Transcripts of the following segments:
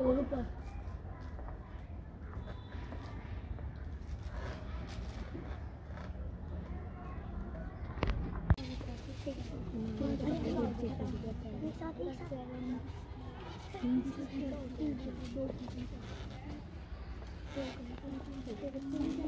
Oh. Thank you.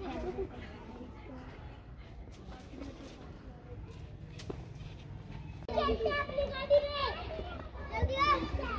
happening, I did it!